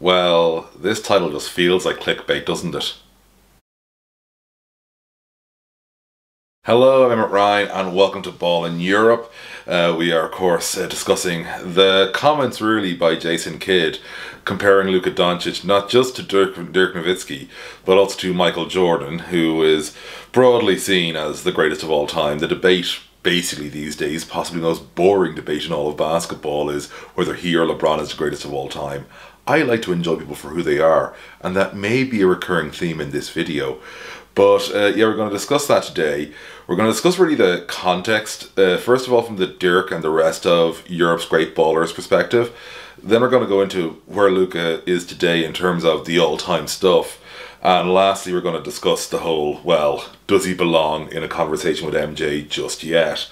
Well, this title just feels like clickbait, doesn't it? Hello, I'm Emmet Ryan, and welcome to Ball in Europe. Uh, we are, of course, uh, discussing the comments really by Jason Kidd comparing Luka Doncic not just to Dirk, Dirk Nowitzki, but also to Michael Jordan, who is broadly seen as the greatest of all time. The debate basically these days, possibly the most boring debate in all of basketball, is whether he or LeBron is the greatest of all time. I like to enjoy people for who they are, and that may be a recurring theme in this video. But uh, yeah, we're going to discuss that today. We're going to discuss really the context, uh, first of all, from the Dirk and the rest of Europe's great ballers perspective. Then we're going to go into where Luka is today in terms of the all time stuff. And lastly, we're going to discuss the whole well, does he belong in a conversation with MJ just yet?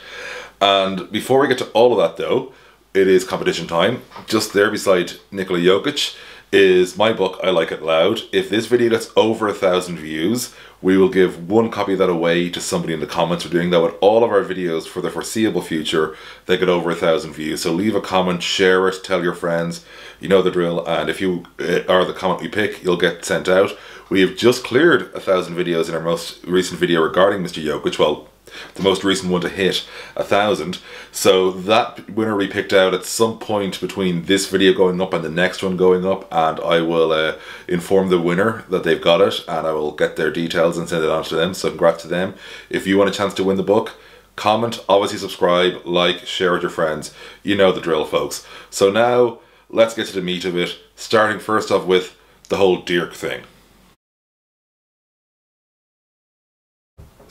And before we get to all of that, though, it is competition time. Just there beside Nikola Jokic is my book, I Like It Loud. If this video gets over a thousand views, we will give one copy of that away to somebody in the comments. We're doing that with all of our videos for the foreseeable future that get over a thousand views. So leave a comment, share it, tell your friends. You know the drill. And if you uh, are the comment we pick, you'll get sent out. We have just cleared a thousand videos in our most recent video regarding Mr. Jokic. Well, the most recent one to hit a thousand. So that winner we picked out at some point between this video going up and the next one going up, and I will uh, inform the winner that they've got it, and I will get their details and send it on to them. So congrats to them. If you want a chance to win the book, comment, obviously subscribe, like, share with your friends. You know the drill, folks. So now let's get to the meat of it. Starting first off with the whole Dirk thing.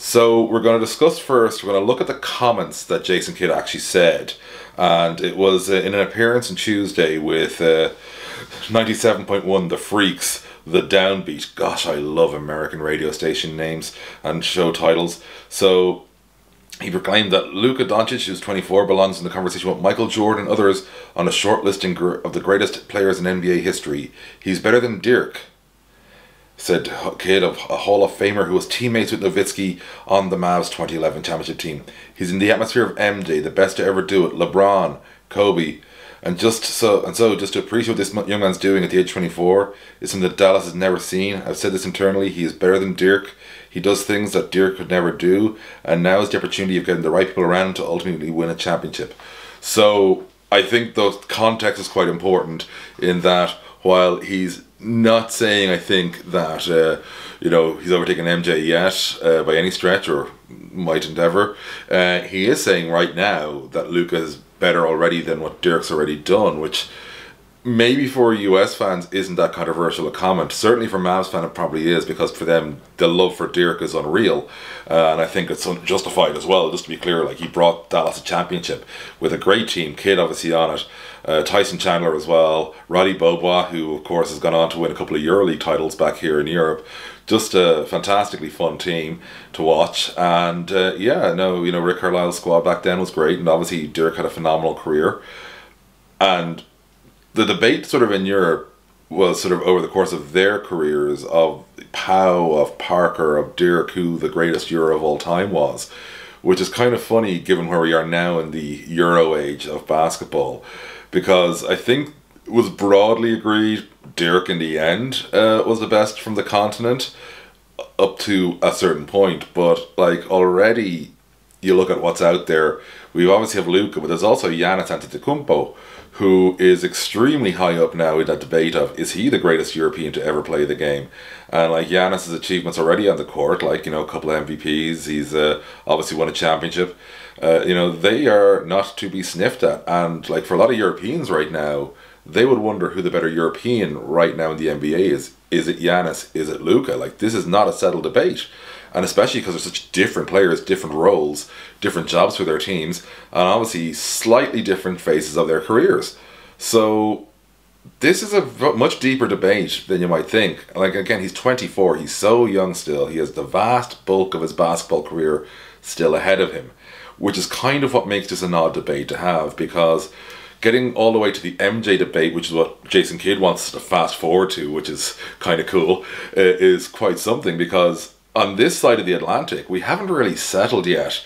So we're going to discuss first, we're going to look at the comments that Jason Kidd actually said. And it was uh, in an appearance on Tuesday with uh, 97.1 The Freaks, The Downbeat. Gosh, I love American radio station names and show titles. So he proclaimed that Luka Doncic, who's 24, belongs in the conversation with Michael Jordan and others on a short listing of the greatest players in NBA history. He's better than Dirk said Kidd of a Hall of Famer who was teammates with Nowitzki on the Mavs 2011 championship team. He's in the atmosphere of MJ, the best to ever do it. LeBron, Kobe, and just so and so just to appreciate what this young man's doing at the age 24 is something that Dallas has never seen. I've said this internally. He is better than Dirk. He does things that Dirk could never do, and now is the opportunity of getting the right people around to ultimately win a championship. So I think the context is quite important in that while he's not saying I think that uh, you know he's overtaken MJ yet uh, by any stretch or might endeavor. Uh, he is saying right now that Luka is better already than what Dirk's already done, which maybe for US fans isn't that controversial a comment. Certainly for Mavs fan it probably is because for them the love for Dirk is unreal, uh, and I think it's justified as well. Just to be clear, like he brought Dallas a championship with a great team, Kidd obviously on it. Uh, Tyson Chandler as well, Roddy Beaubois, who of course has gone on to win a couple of EuroLeague titles back here in Europe. Just a fantastically fun team to watch, and uh, yeah, no, you know Rick Carlisle's squad back then was great, and obviously Dirk had a phenomenal career, and the debate sort of in Europe was sort of over the course of their careers of Pau, of Parker, of Dirk, who the greatest Euro of all time was, which is kind of funny given where we are now in the Euro age of basketball, because I think it was broadly agreed Dirk in the end uh, was the best from the continent up to a certain point, but like already you look at what's out there, we obviously have Luka, but there's also Giannis Antetokounmpo, who is extremely high up now in that debate of is he the greatest European to ever play the game? And like Giannis's achievements already on the court, like you know a couple of MVPs, he's uh, obviously won a championship. Uh, you know they are not to be sniffed at, and like for a lot of Europeans right now, they would wonder who the better European right now in the NBA is. Is it Giannis? Is it Luka? Like this is not a settled debate and especially because they're such different players, different roles, different jobs for their teams, and obviously slightly different phases of their careers. So this is a much deeper debate than you might think. Like again, he's 24, he's so young still. He has the vast bulk of his basketball career still ahead of him, which is kind of what makes this an odd debate to have because getting all the way to the MJ debate, which is what Jason Kidd wants to fast forward to, which is kind of cool, is quite something because on this side of the Atlantic, we haven't really settled yet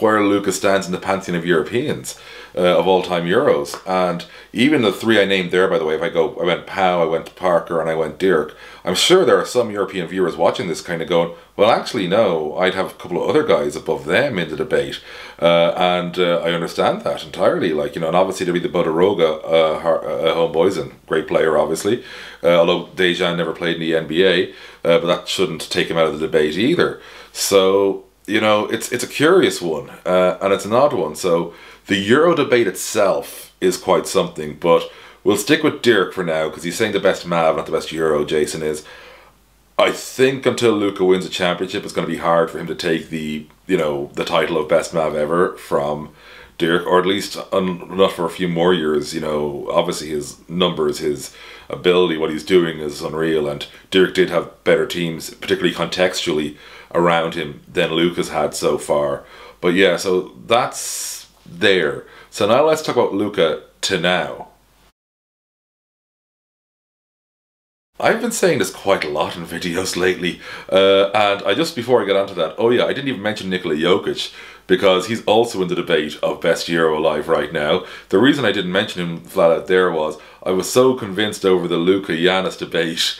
where Luka's stands in the pantheon of Europeans. uh, of all time Euros. And even the three I named there, by the way, if I go, I went Pau, I went Parker, and I went Dirk. I'm sure there are some European viewers watching this kind of going, well, actually, no, I'd have a couple of other guys above them in the debate. Uh, and uh, I understand that entirely. Like, you know, and obviously there'd be the Bodiroga uh, uh, homeboys, and great player, obviously. Uh, although Dejan never played in the NBA, uh, but that shouldn't take him out of the debate either. So, you know, it's, it's a curious one, uh, and it's an odd one. So, the Euro debate itself is quite something, but we'll stick with Dirk for now because he's saying the best Mav, not the best Euro. Jason is. I think until Luka wins a championship, it's going to be hard for him to take the you know the title of best Mav ever from Dirk, or at least un, not for a few more years. You know, obviously his numbers, his ability, what he's doing is unreal, and Dirk did have better teams, particularly contextually around him than Luka's had so far. But yeah, so that's there. So now let's talk about Luka to now. I've been saying this quite a lot in videos lately, uh, and I just before I get onto that, oh yeah, I didn't even mention Nikola Jokic because he's also in the debate of best Euro alive right now. The reason I didn't mention him flat out there was I was so convinced over the Luka Giannis debate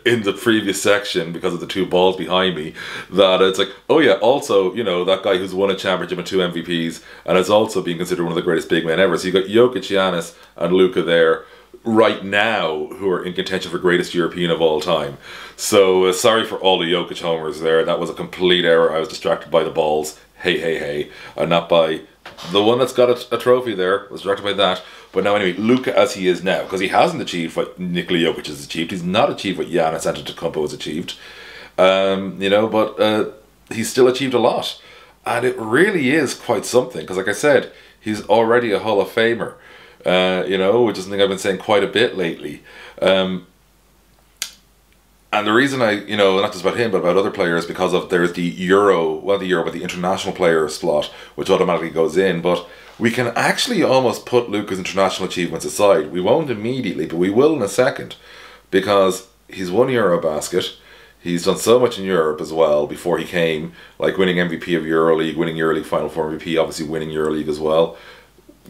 in the previous section because of the two balls behind me that it's like, oh yeah, also, you know, that guy who's won a championship and two MVPs and is also being considered one of the greatest big men ever. So you got Jokic, Giannis, and Luka there right now who are in contention for greatest European of all time. So uh, sorry for all the Jokic homers there. That was a complete error. I was distracted by the balls hey, hey, hey, and not by the one that's got a, a trophy there, was directed by that. But now, anyway, Luka as he is now, because he hasn't achieved what Nikola Jokic has achieved. He's not achieved what Giannis Antetokounmpo has achieved. Um, you know, but uh, he's still achieved a lot. And it really is quite something, because like I said, he's already a Hall of Famer. Uh, you know, which is something I've been saying quite a bit lately. Um, and the reason I, you know, not just about him, but about other players, because of there's the Euro, well, the Euro, but the international player slot, which automatically goes in. But we can actually almost put Luka's international achievements aside. We won't immediately, but we will in a second, because he's won Eurobasket. He's done so much in Europe as well before he came, like winning MVP of EuroLeague, winning EuroLeague Final Four MVP, obviously winning EuroLeague as well.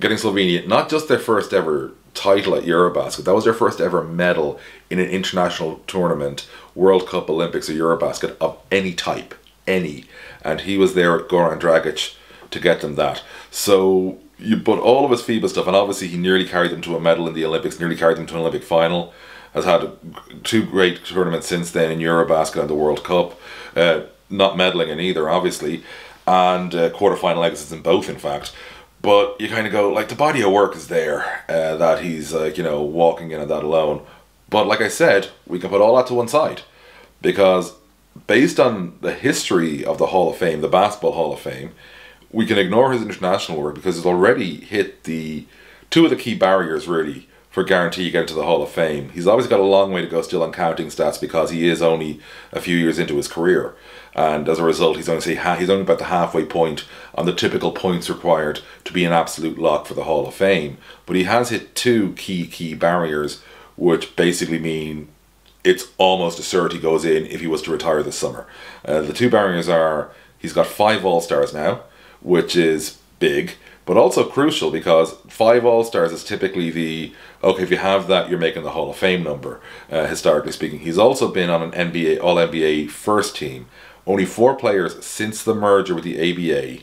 Getting Slovenia, not just their first ever title at Eurobasket. That was their first ever medal in an international tournament, World Cup, Olympics, or Eurobasket of any type, any. And he was there at Goran Dragic to get them that. So you put all of his FIBA stuff, and obviously he nearly carried them to a medal in the Olympics, nearly carried them to an Olympic final. Has had two great tournaments since then in Eurobasket and the World Cup. Uh, not medaling in either, obviously, and uh, quarterfinal exits in both, in fact. But you kind of go like the body of work is there uh, that he's like you know walking in on that alone. But like I said, we can put all that to one side because based on the history of the Hall of Fame, the Basketball Hall of Fame, we can ignore his international work because he's already hit the two of the key barriers really for guarantee you get into the Hall of Fame. He's obviously got a long way to go still on counting stats because he is only a few years into his career and as a result, he's only say he's only about the halfway point on the typical points required to be an absolute lock for the Hall of Fame. But he has hit two key key barriers, which basically mean it's almost a cert he goes in if he was to retire this summer. Uh, the two barriers are he's got five All Stars now, which is big, but also crucial because five All Stars is typically the okay if you have that you're making the Hall of Fame number. Uh, historically speaking, he's also been on an NBA All NBA first team only four players since the merger with the ABA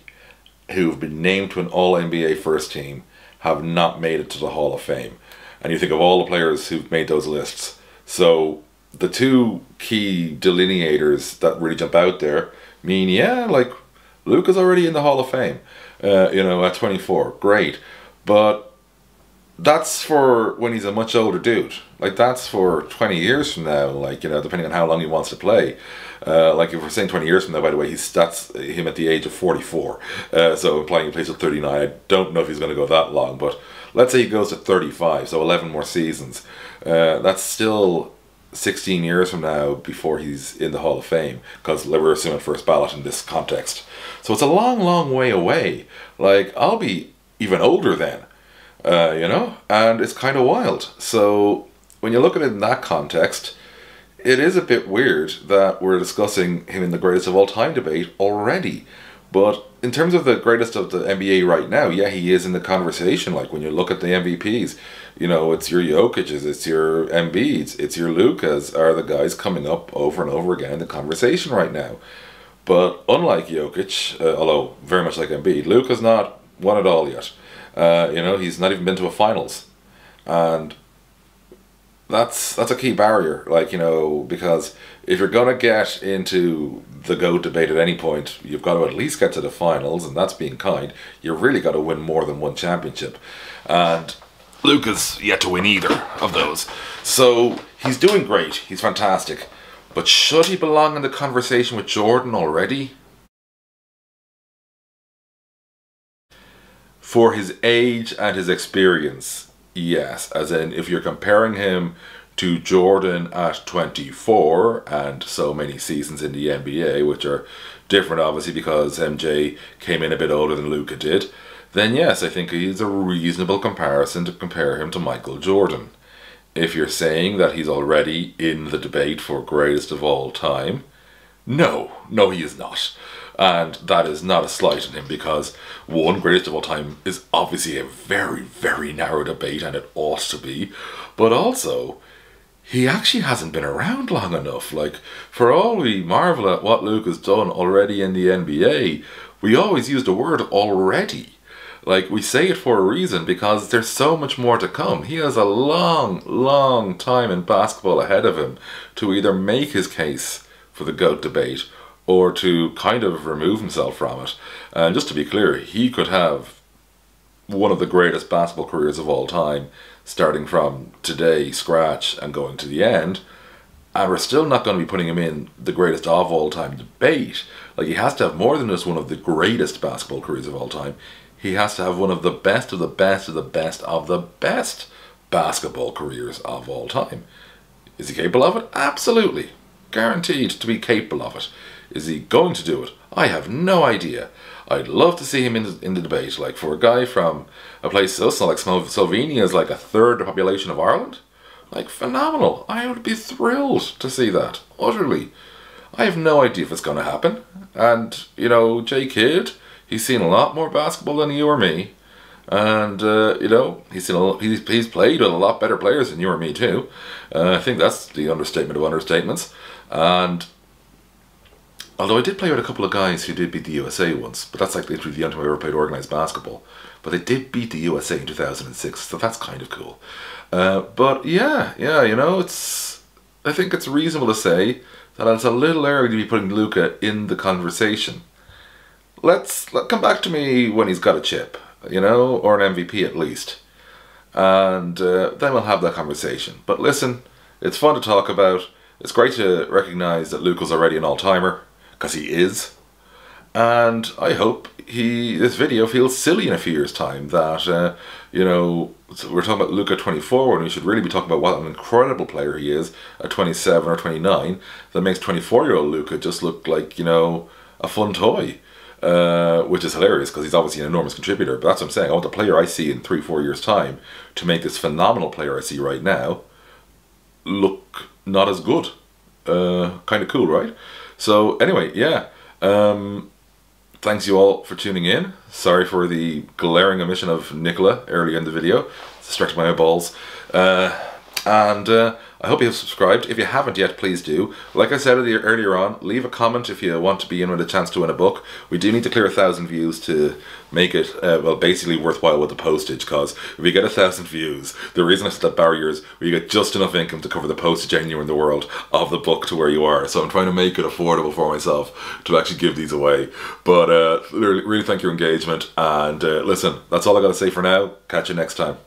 who've been named to an All NBA first team have not made it to the Hall of Fame. And you think of all the players who've made those lists. So the two key delineators that really jump out there mean, yeah, like Luke is already in the Hall of Fame, uh, you know, at 24. Great. But that's for when he's a much older dude. Like that's for 20 years from now, like, you know, depending on how long he wants to play. Uh, like if we're saying 20 years from now, by the way, he's that's him at the age of 44. Uh, so implying he plays at 39. I don't know if he's going to go that long, but let's say he goes to 35, so 11 more seasons. Uh, that's still 16 years from now before he's in the Hall of Fame, because we're assuming first ballot in this context. So it's a long, long way away. Like I'll be even older then, uh, you know, and it's kind of wild. So when you look at it in that context it is a bit weird that we're discussing him in the greatest of all time debate already. But in terms of the greatest of the NBA right now, yeah, he is in the conversation. Like when you look at the MVPs, you know, it's your Jokic's, it's your Embiid's, it's your Lukas are the guys coming up over and over again in the conversation right now. But unlike Jokic, uh, although very much like Embiid, Luka's not won it all yet. Uh, you know, he's not even been to a finals, and that's that's a key barrier. Like you know, because if you're gonna get into the GOAT debate at any point, you've got to at least get to the finals, and that's being kind. You've really got to win more than one championship, and Luka's yet to win either of those. So he's doing great. He's fantastic, but should he belong in the conversation with Jordan already? For his age and his experience, yes. As in, if you're comparing him to Jordan at 24 and so many seasons in the NBA, which are different obviously because MJ came in a bit older than Luka did, then yes, I think he's a reasonable comparison to compare him to Michael Jordan. If you're saying that he's already in the debate for greatest of all time, no, no, he is not. And that is not a slight on him because one, greatest of all time is obviously a very, very narrow debate and it ought to be. But also, he actually hasn't been around long enough. Like, for all we marvel at what Luke has done already in the NBA, we always use the word already. Like, we say it for a reason because there's so much more to come. He has a long, long time in basketball ahead of him to either make his case for the GOAT debate or to kind of remove himself from it. And just to be clear, he could have one of the greatest basketball careers of all time starting from today, scratch, and going to the end. And we're still not going to be putting him in the greatest of all time debate. Like, he has to have more than just one of the greatest basketball careers of all time. He has to have one of the best of the best of the best of the best basketball careers of all time. Is he capable of it? Absolutely. Guaranteed to be capable of it. Is he going to do it? I have no idea. I'd love to see him in the, in the debate. Like for a guy from a place small like Slovenia is like a third the population of Ireland. Like phenomenal. I would be thrilled to see that. Utterly. I have no idea if it's going to happen. And, you know, Jay Kidd, he's seen a lot more basketball than you or me. And, uh, you know, he's, seen a, he's, he's played with a lot better players than you or me, too. Uh, I think that's the understatement of understatements. And Although I did play with a couple of guys who did beat the USA once, but that's like literally the only time I ever played organised basketball. But they did beat the USA in 2006, so that's kind of cool. Uh, but yeah, yeah, you know, it's. I think it's reasonable to say that it's a little early to be putting Luka in the conversation. Let's let come back to me when he's got a chip, you know, or an MVP at least, and uh, then we'll have that conversation. But listen, it's fun to talk about. It's great to recognise that Luka's already an all-timer because he is. And I hope he this video feels silly in a few years' time that uh, you know we're talking about Luka 24 and we should really be talking about what an incredible player he is at 27 or 29 that makes 24 year old Luka just look like you know a fun toy. Uh, which is hilarious because he's obviously an enormous contributor. But that's what I'm saying. I want the player I see in three, four years' time to make this phenomenal player I see right now look not as good. Uh, kind of cool, right? So anyway, yeah. Um, thanks you all for tuning in. Sorry for the glaring omission of Nikola earlier in the video. Distracted my eyeballs. Uh, and uh, I hope you have subscribed. If you haven't yet, please do. Like I said earlier on, leave a comment if you want to be in with a chance to win a book. We do need to clear a thousand views to make it, uh, well, basically worthwhile with the postage, because if we get a thousand views, the reason I set up barriers, we get just enough income to cover the postage anywhere in the world of the book to where you are. So I'm trying to make it affordable for myself to actually give these away. But uh, really, really thank your engagement, and uh, listen, that's all I got to say for now. Catch you next time.